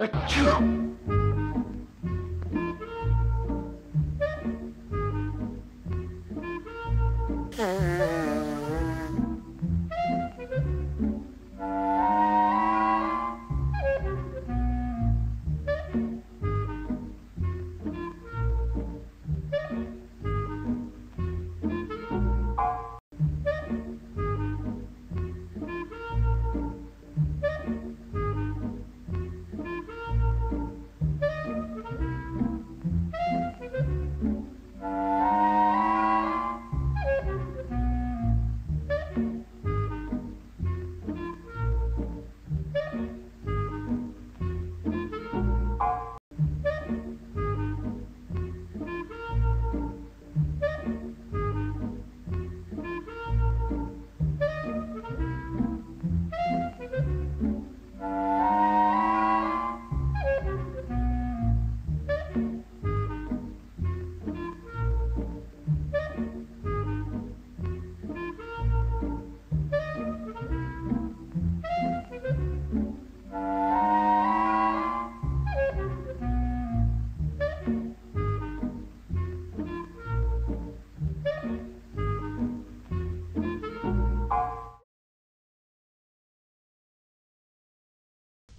Achoo! Mm.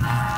Ah!